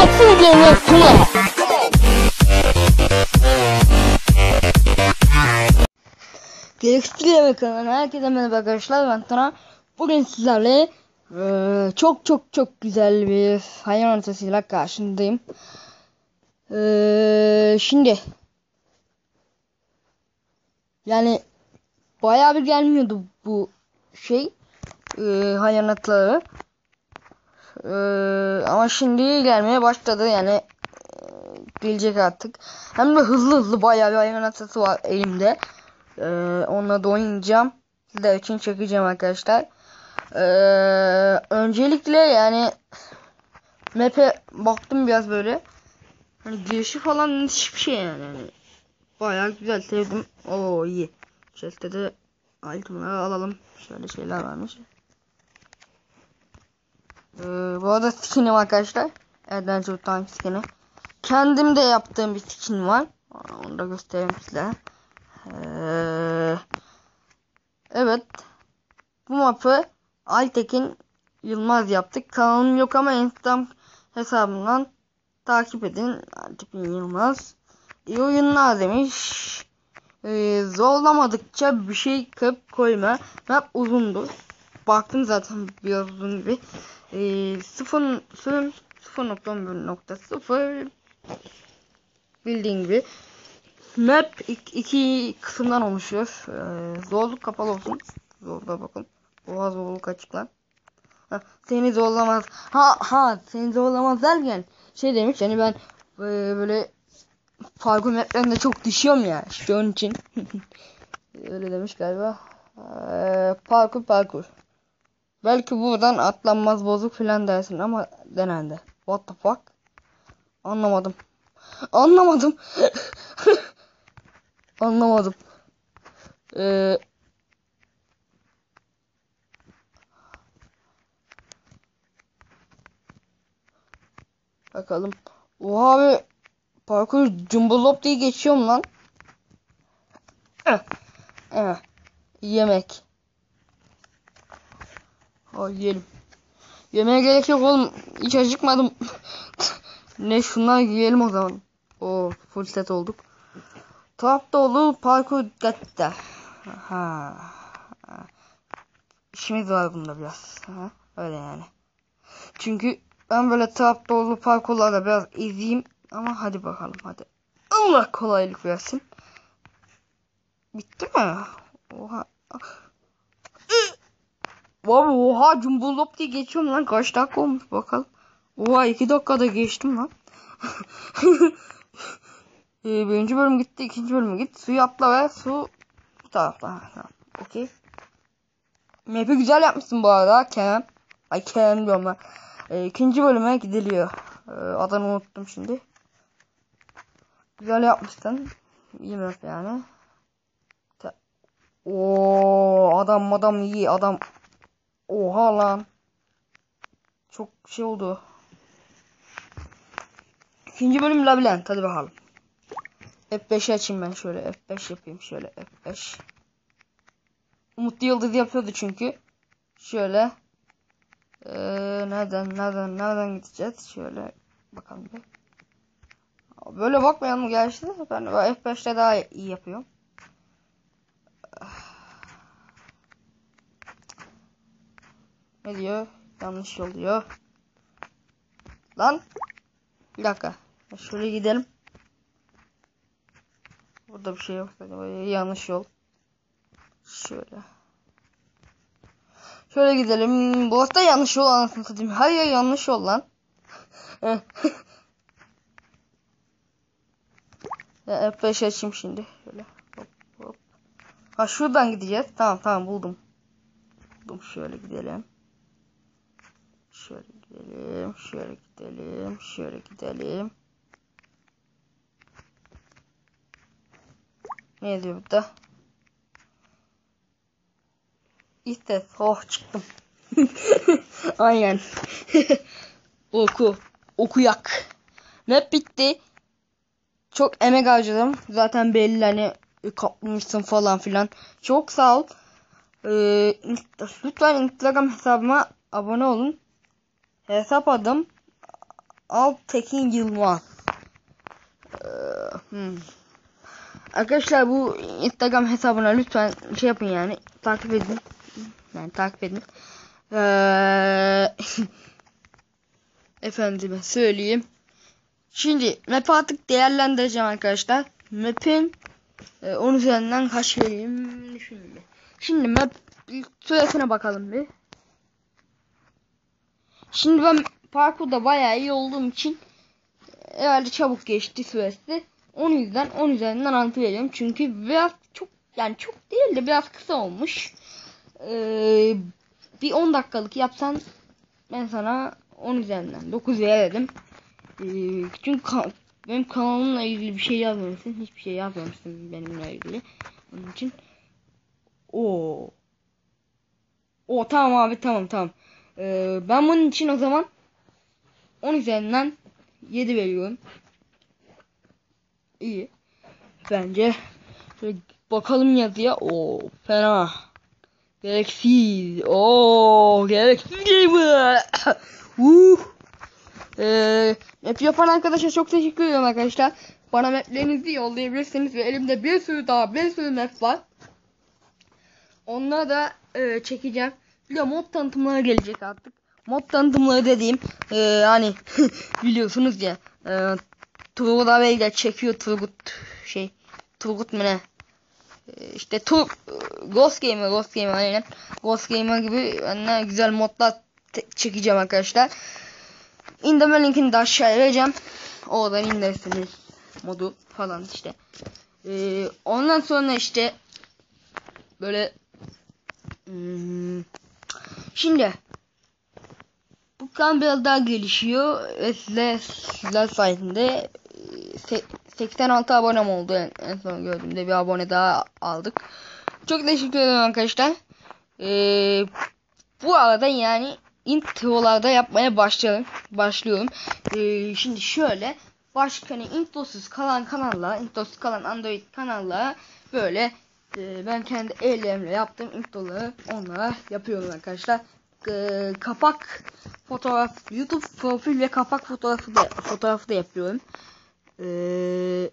Gelsin gelesine. Gereksiz Yemek kanalına herkese merhaba arkadaşlar ben Tuna. Bugün sizlerle eee, çok çok çok güzel bir hayvan haritasıyla karşındayım. Eee, şimdi yani bayağı bir gelmiyordu bu şey eee hayvan Eee, ama şimdi gelmeye başladı yani gelecek artık. Hem de hızlı hızlı bayağı bir hayvan haritası var elimde. Ee, onunla da oynayacağım. Sizler için çekeceğim arkadaşlar. Ee, öncelikle yani map'e baktım biraz böyle. Hani girişi falan hiçbir şey yani. yani. Bayağı güzel sevdim. Oo iyi. Chest'te de item'ları alalım. Şöyle şeyler varmış. Ee, bu arada skin'im arkadaşlar. Adventure Time skin'i. Kendim de yaptığım bir skin var. Onu da göstereyim sizlere. Ee, evet. Bu mapı Altekin Yılmaz yaptık. Kanalım yok ama Instagram hesabından takip edin. Altekin Yılmaz. İyi oyunlar demiş. Ee, zorlamadıkça bir şey kırıp koyma. Map uzundur. Baktım zaten uzun gibi. Ee, 0 0 0.1.0 bildiğin gibi Map iki, kısımdan oluşuyor. Ee, zorluk kapalı olsun. Zorluğa bakın. Oha zorluk açık lan. Seni zorlamaz. Ha ha seni zorlamaz derken şey demiş yani ben e, böyle parkur maplerinde çok düşüyorum ya. İşte onun için. Öyle demiş galiba. Ee, parkur parkur. Belki buradan atlanmaz bozuk filan dersin ama denendi. What the fuck? Anlamadım. Anlamadım. Anlamadım. Ee, bakalım. Oha abi parkur cumbalop diye geçiyorum lan. Eh, eh, yemek. Ha yiyelim. Yemeğe gerek yok oğlum. Hiç acıkmadım. ne şunlar yiyelim o zaman. O full set olduk. Top dolu parkur gatta. Ha. İşimiz var bunda biraz. Ha. Öyle yani. Çünkü ben böyle top dolu parkurlarda biraz izleyeyim. Ama hadi bakalım hadi. Allah kolaylık versin. Bitti mi? Oha. Abi oha cumbulop diye geçiyorum lan. Kaç dakika olmuş bakalım. Oha iki dakikada geçtim lan. Ee, birinci bölüm gitti. ikinci bölüm git. Suyu atla ve su bu tarafta. Tamam. Okey. Map'i güzel yapmışsın bu arada Kerem. Ay Kerem diyorum ben. Ee, ikinci bölüme gidiliyor. Ee, adını unuttum şimdi. Güzel yapmışsın. İyi map yani. O adam adam iyi adam. Oha lan. Çok şey oldu. İkinci bölüm labirent. Hadi bakalım. F5 açayım ben şöyle. F5 yapayım şöyle. F5. Umutlu Yıldız yapıyordu çünkü. Şöyle. Ee, nereden nereden nereden gideceğiz? Şöyle bakalım bir. Böyle bakmayalım gerçi ben F5'te daha iyi yapıyorum. Ne diyor? Yanlış yol diyor. Lan. Bir dakika. Şöyle gidelim. Burada bir şey yok. Yanlış yol. Şöyle. Şöyle gidelim. Bu hafta yanlış yol anasını satayım. Hayır yanlış yol lan. ya F5 açayım şimdi. Şöyle. Hop, hop. Ha şuradan gideceğiz. Tamam tamam buldum. Buldum. Şöyle gidelim. Şöyle gidelim. Şöyle gidelim. Şöyle gidelim. Ne yazıyor burada? İşte oh çıktım. Aynen. Oku. Okuyak. Map bitti. Çok emek harcadım. Zaten belli hani kaplamışsın falan filan. Çok sağ ol. Ee, lütfen Instagram hesabıma abone olun. Hesap adım Altekin Yılmaz. Ee, hmm. Arkadaşlar bu Instagram hesabına lütfen şey yapın yani takip edin. Yani takip edin. Ee, efendime söyleyeyim. Şimdi map artık değerlendireceğim arkadaşlar. Map'in e, 10 üzerinden kaç vereyim şimdi. Şimdi map süresine bakalım bir. Şimdi ben parkurda bayağı iyi olduğum için herhalde çabuk geçti süresi. Onun yüzden 10 üzerinden 6 veriyorum. Çünkü biraz çok yani çok değil de biraz kısa olmuş. Ee, bir 10 dakikalık yapsan ben sana 10 üzerinden 9 verirdim. Ee, çünkü ka- benim kanalımla ilgili bir şey yazmamışsın. Hiçbir şey yazmamışsın benimle ilgili. Onun için o o tamam abi tamam tamam. Ee, ben bunun için o zaman 10 üzerinden 7 veriyorum. İyi. Bence şöyle bakalım yazıya. O fena. Gereksiz. Oo gereksiz gamer. uh. Ee, map yapan arkadaşa çok teşekkür ederim arkadaşlar. Bana maplerinizi yollayabilirsiniz ve elimde bir sürü daha bir sürü map var. Onları da e, çekeceğim. De mod tanıtımları gelecek artık. Mod tanıtımları dediğim e, hani biliyorsunuz ya e, Turgut abi de çekiyor Turgut şey Turgut mu ne? E, işte Tur Ghost Gamer Ghost Gamer aynen. Ghost Gamer gibi ben güzel modlar çekeceğim arkadaşlar. İndirme linkini de aşağıya vereceğim. Oradan indirirsiniz modu falan işte. Ee, ondan sonra işte böyle hmm, şimdi bu kan biraz daha gelişiyor ve size sizler sayesinde e, 86 abonem oldu en, en son gördüğümde bir abone daha aldık. Çok teşekkür ederim arkadaşlar. Ee, bu arada yani introlarda yapmaya başlayalım. Başlıyorum. Ee, şimdi şöyle başka hani introsuz kalan kanalla, introsuz kalan Android kanalla böyle e, ben kendi ellerimle yaptığım introları onlara yapıyorum arkadaşlar. E, kapak fotoğraf, YouTube profil ve kapak fotoğrafı da fotoğrafı da yapıyorum. Eee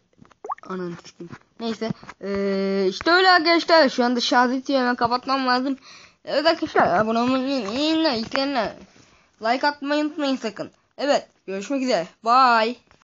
Ananı sikeyim. Neyse. Ee, işte öyle arkadaşlar. Şu anda şarj bitiyor. Kapatmam lazım. Evet arkadaşlar. Abone olmayı unutmayın. Like atmayı unutmayın sakın. Evet. Görüşmek üzere. Bye.